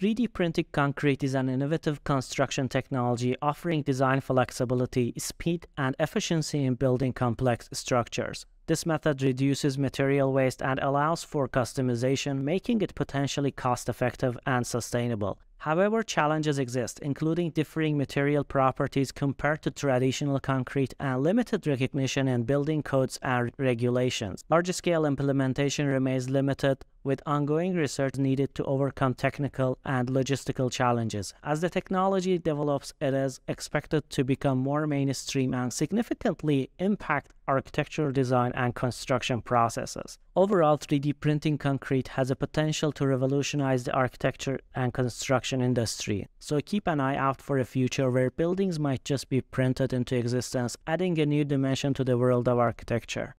3D printing concrete is an innovative construction technology offering design flexibility, speed, and efficiency in building complex structures. This method reduces material waste and allows for customization, making it potentially cost effective and sustainable. However, challenges exist, including differing material properties compared to traditional concrete and limited recognition in building codes and regulations. Large scale implementation remains limited, with ongoing research needed to overcome technical and logistical challenges. As the technology develops, it is expected to become more mainstream and significantly impact architectural design and construction processes. Overall, 3D printing concrete has a potential to revolutionize the architecture and construction industry. So keep an eye out for a future where buildings might just be printed into existence, adding a new dimension to the world of architecture.